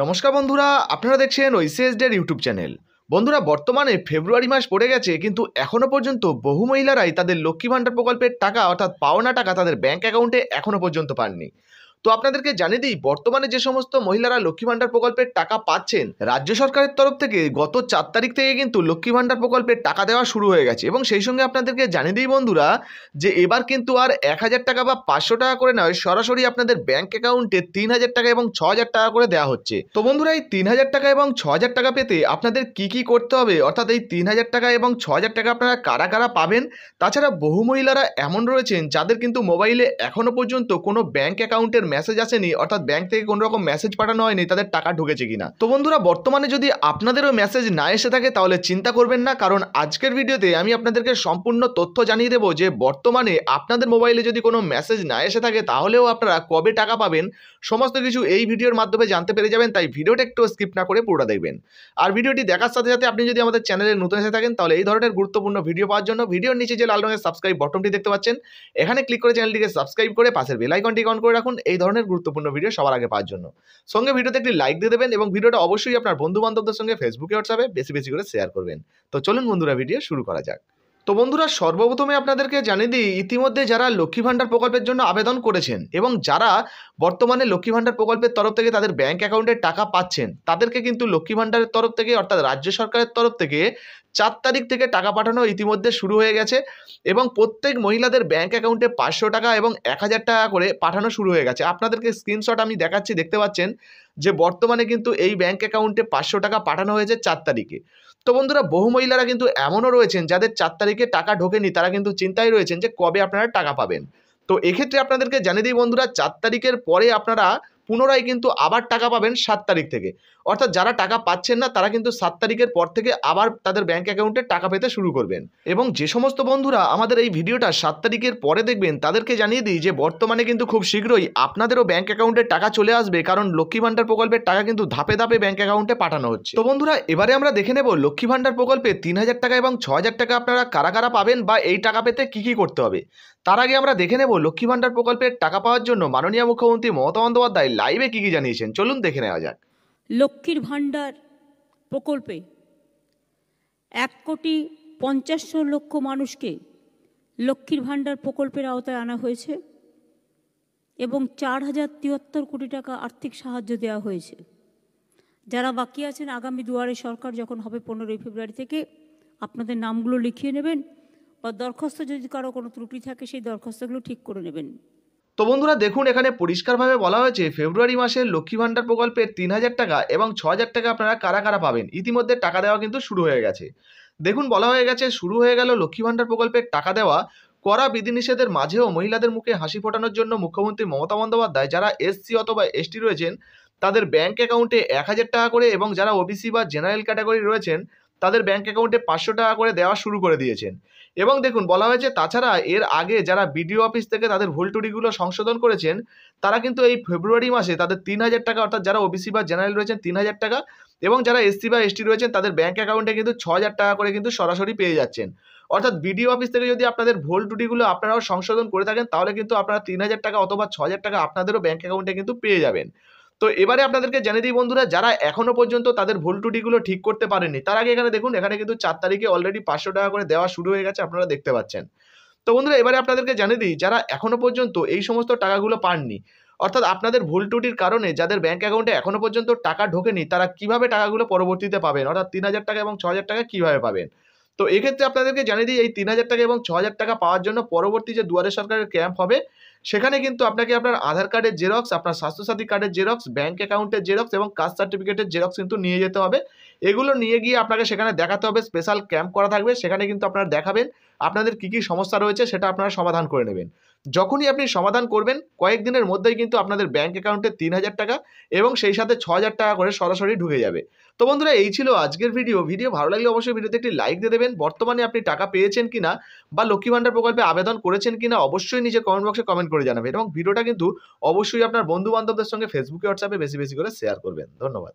নমস্কার বন্ধুরা, আপনারা দেখছেন ওইসিএসডের ইউটিউব চ্যানেল। বন্ধুরা, বর্তমানে ফেব্রুয়ারি মাস পড়ে গেছে, কিন্তু এখনও পর্যন্ত বহু মহিলারাই তাদের লক্ষ্মী ভাণ্ডার প্রকল্পের টাকা, অর্থাৎ পাওনা টাকা তাদের ব্যাঙ্ক অ্যাকাউন্টে এখনও পর্যন্ত পাননি। তো আপনাদেরকে জানিয়ে দিই, বর্তমানে যে সমস্ত মহিলারা লক্ষ্মী ভাণ্ডার প্রকল্পের টাকা পাচ্ছেন, রাজ্য সরকারের তরফ থেকে গত চার তারিখ থেকে কিন্তু লক্ষ্মী ভাণ্ডার প্রকল্পের টাকা দেওয়া শুরু হয়ে গেছে। এবং সেই সঙ্গে আপনাদেরকে জানিয়ে দিই বন্ধুরা, যে এবার কিন্তু আর এক হাজার টাকা বা পাঁচশো টাকা করে নয়, সরাসরি আপনাদের ব্যাংক অ্যাকাউন্টে তিন হাজার টাকা এবং ছ হাজার টাকা করে দেওয়া হচ্ছে। তো বন্ধুরা, এই তিন হাজার টাকা এবং ছ হাজার টাকা পেতে আপনাদের কি কি করতে হবে? অর্থাৎ এই তিন হাজার টাকা এবং ছ হাজার টাকা আপনারা কারা কারা পাবেন? তাছাড়া বহু মহিলারা এমন রয়েছেন যাদের কিন্তু মোবাইলে এখনও পর্যন্ত কোনো ব্যাংক অ্যাকাউন্টের মেসেজ আসেনি, অর্থাৎ ব্যাংক থেকে কোনো রকম মেসেজ পাঠানো হয়নি, তাদের টাকা ঢুকেছে কিনা। তো বন্ধুরা, বর্তমানে যদি আপনাদেরও মেসেজ না এসে থাকে, তাহলে চিন্তা করবেন না, কারণ আজকের ভিডিওতে আমি আপনাদেরকে সম্পূর্ণ তথ্য জানিয়ে দেবো যে, বর্তমানে আপনাদের মোবাইলে যদি কোনো মেসেজ না এসে থাকে, তাহলেও আপনারা কবে টাকা পাবেন, সমস্ত কিছু এই ভিডিওর মাধ্যমে জানতে পেরে যাবেন, তাই ভিডিওটা একটু স্কিপ না করে পুরোটা দেখবেন। আর ভিডিওটি দেখার সাথে সাথে আপনি যদি আমাদের চ্যানেলে নতুন এসে থাকেন, তাহলে এই ধরনের গুরুত্বপূর্ণ ভিডিও পাওয়ার জন্য ভিডিওর নিচে যে লাল রঙের সাবস্ক্রাইব বটনটি দেখতে পাচ্ছেন, এখানে ক্লিক করে চ্যানেলটিকে সাবস্ক্রাইব করে পাশের বেল আইকনটি অন করে রাখুন, এই ধরনের গুরুত্বপূর্ণ ভিডিও সবার আগে পাওয়ার জন্য। সঙ্গে ভিডিওতে একটি লাইক দিয়ে দেবেন এবং ভিডিওটা অবশ্যই আপনার বন্ধু বান্ধবদের সঙ্গে ফেসবুকে হোয়াটসঅ্যাপে বেশি বেশি করে শেয়ার করবেন। তো চলুন বন্ধুরা ভিডিও শুরু করা যাক। তো বন্ধুরা, সর্বপ্রথমে আপনাদেরকে জানিয়ে দিই, ইতিমধ্যে যারা লক্ষ্মী ভাণ্ডার প্রকল্পের জন্য আবেদন করেছেন এবং যারা বর্তমানে লক্ষ্মী ভাণ্ডার প্রকল্পের তরফ থেকে তাদের ব্যাংক অ্যাকাউন্টে টাকা পাচ্ছেন, তাদেরকে কিন্তু লক্ষ্মী ভাণ্ডারের তরফ থেকে, অর্থাৎ রাজ্য সরকারের তরফ থেকে চার তারিখ থেকে টাকা পাঠানো ইতিমধ্যে শুরু হয়ে গেছে এবং প্রত্যেক মহিলাদের ব্যাঙ্ক অ্যাকাউন্টে পাঁচশো টাকা এবং এক হাজার টাকা করে পাঠানো শুরু হয়ে গেছে। আপনাদেরকে স্ক্রিনশট আমি দেখাচ্ছি, দেখতে পাচ্ছেন যে বর্তমানে কিন্তু এই ব্যাঙ্ক অ্যাকাউন্টে পাঁচশো টাকা পাঠানো হয়েছে চার তারিখে। তো বন্ধুরা, বহু মহিলারা কিন্তু এমনও রয়েছেন যাদের চার তারিখে টাকা ঢোকেনি, তারা কিন্তু চিন্তায় রয়েছেন যে কবে আপনারা টাকা পাবেন। তো এক্ষেত্রে আপনাদেরকে জানিয়ে দিই বন্ধুরা, চার তারিখের পরে আপনারা পুনরায় কিন্তু আবার টাকা পাবেন সাত তারিখ থেকে। অর্থাৎ যারা টাকা পাচ্ছেন না, তারা কিন্তু সাত তারিখের পর থেকে আবার তাদের ব্যাঙ্ক অ্যাকাউন্টে টাকা পেতে শুরু করবেন। এবং যে সমস্ত বন্ধুরা আমাদের এই ভিডিওটা সাত তারিখের পরে দেখবেন, তাদেরকে জানিয়ে দিই যে বর্তমানে কিন্তু খুব শীঘ্রই আপনাদেরও ব্যাঙ্ক অ্যাকাউন্টে টাকা চলে আসবে, কারণ লক্ষ্মী ভাণ্ডার প্রকল্পের টাকা কিন্তু ধাপে ধাপে ব্যাঙ্ক অ্যাকাউন্টে পাঠানো হচ্ছে। তো বন্ধুরা, এবারে আমরা দেখে নেব লক্ষ্মী ভাণ্ডার প্রকল্পে তিন হাজার টাকা এবং ছ হাজার টাকা আপনারা কারা কারা পাবেন বা এই টাকা পেতে কি কি করতে হবে? তার আগে আমরা দেখে নেব লক্ষ্মী ভাণ্ডার প্রকল্পের টাকা পাওয়ার জন্য মাননীয় মুখ্যমন্ত্রী মমতা বন্দ্যোপাধ্যায় লাইভে কি কি জানিয়েছেন? চলুন দেখে নেওয়া যাক। লক্ষ্মীর ভাণ্ডার প্রকল্পে এক কোটি পঞ্চাশশো লক্ষ মানুষকে লক্ষ্মীর ভাণ্ডার প্রকল্পের আওতায় আনা হয়েছে এবং চার হাজার তিয়াত্তর কোটি টাকা আর্থিক সাহায্য দেওয়া হয়েছে। যারা বাকি আছেন, আগামী দুয়ারে সরকার যখন হবে পনেরোই ফেব্রুয়ারি থেকে, আপনাদের নামগুলো লিখিয়ে নেবেন বা দরখাস্ত যদি কারও কোনো ত্রুটি থাকে, সেই দরখাস্তগুলো ঠিক করে নেবেন। তো বন্ধুরা দেখুন, এখানে পরিষ্কারভাবে বলা হয়েছে, ফেব্রুয়ারি মাসে লক্ষ্মী ভাণ্ডার প্রকল্পের তিন হাজার টাকা এবং ছ হাজার টাকা আপনারা কারা কারা পাবেন? ইতিমধ্যে টাকা দেওয়া কিন্তু শুরু হয়ে গেছে। দেখুন, বলা হয়ে গেছে, শুরু হয়ে গেল লক্ষ্মী ভাণ্ডার প্রকল্পের টাকা দেওয়া। করা বিধিনিষেধের মাঝেও মহিলাদের মুখে হাসি ফোটানোর জন্য মুখ্যমন্ত্রী মমতা বন্দ্যোপাধ্যায়, যারা এসসি অথবা এসটি রয়েছেন, তাদের ব্যাংক অ্যাকাউন্টে এক হাজার টাকা করে এবং যারা ওবিসি বা জেনারেল ক্যাটাগরি রয়েছেন তাদের ব্যাঙ্ক অ্যাকাউন্টে পাঁচশো টাকা করে দেওয়া শুরু করে দিয়েছেন। এবং দেখুন, বলা হয়েছে তাছাড়া এর আগে যারা বিডিও অফিস থেকে তাদের ভুল ত্রুটিগুলো সংশোধন করেছেন, তারা কিন্তু এই ফেব্রুয়ারি মাসে তাদের তিন হাজার টাকা, অর্থাৎ যারা ওবিসি বা জেনারেল রয়েছেন তিন হাজার টাকা, এবং যারা এসসি বা এসটি রয়েছেন তাদের ব্যাঙ্ক অ্যাকাউন্টে কিন্তু ছ হাজার টাকা করে কিন্তু সরাসরি পেয়ে যাচ্ছেন। অর্থাৎ বিডিও অফিস থেকে যদি আপনাদের ভুল ত্রুটিগুলো আপনারাও সংশোধন করে থাকেন, তাহলে কিন্তু আপনারা তিন হাজার টাকা অথবা ছ হাজার টাকা আপনাদেরও ব্যাঙ্ক অ্যাকাউন্টে কিন্তু পেয়ে যাবেন। তো এবারে আপনাদেরকে জানিয়ে দিই বন্ধুরা, যারা এখনও পর্যন্ত তাদের ভুল ত্রুটিগুলো ঠিক করতে পারেনি তার আগে এখানে দেখুন, এখানে কিন্তু চার তারিখে অলরেডি পাঁচশো টাকা করে দেওয়া শুরু হয়ে গেছে, আপনারা দেখতে পাচ্ছেন। তো বন্ধুরা, এবারে আপনাদেরকে জানিয়ে দিই, যারা এখনও পর্যন্ত এই সমস্ত টাকাগুলো পাননি, অর্থাৎ আপনাদের ভুল ত্রুটির কারণে যাদের ব্যাঙ্ক অ্যাকাউন্টে এখনও পর্যন্ত টাকা ঢোকেনি, তারা কীভাবে টাকাগুলো পরবর্তীতে পাবেন? অর্থাৎ তিন হাজার টাকা এবং ছ হাজার টাকা কীভাবে পাবেন? তো এক্ষেত্রে আপনাদেরকে জানিয়ে দিই, এই তিন হাজার টাকা এবং ছ হাজার টাকা পাওয়ার জন্য পরবর্তী যে দুয়ারে সরকারের ক্যাম্প হবে সেখানে কিন্তু আপনাকে আপনার আধার কার্ডের জেরক্স, আপনার স্বাস্থ্যসাথী কার্ডের জেরক্স ব্যাঙ্ক অ্যাকাউন্টের জেরক্স এবং কাস্ট সার্টিফিকেটের জেরক্স কিন্তু নিয়ে যেতে হবে। এগুলো নিয়ে গিয়ে আপনাকে সেখানে দেখাতে হবে স্পেশাল ক্যাম্প করা থাকবে। সেখানে কিন্তু আপনারা দেখাবেন, আপনাদের কি কি সমস্যা রয়েছে সেটা আপনারা সমাধান করে নেবেন। যখনই আপনি সমাধান করবেন কয়েকদিনের মধ্যেই কিন্তু আপনাদের ব্যাঙ্ক অ্যাকাউন্টে তিন হাজার টাকা এবং সেই সাথে ছ হাজার টাকা করে সরাসরি ঢুকে যাবে। তো বন্ধুরা, এই ছিল আজকের ভিডিও ভিডিও ভালো লাগলে অবশ্যই ভিডিওতে একটি লাইক দিয়ে দেবেন। বর্তমানে আপনি টাকা পেয়েছেন কিনা বা লক্ষ্মী ভাণ্ডার প্রকল্পে আবেদন করেছেন কিনা অবশ্যই নিজের কমেন্ট বক্সে কমেন্ট করে জানাবেন এবং ভিডিওটা কিন্তু অবশ্যই আপনার বন্ধু বান্ধবদের সঙ্গে ফেসবুকে হোয়াটসঅ্যাপে বেশি বেশি করে শেয়ার করবেন। ধন্যবাদ।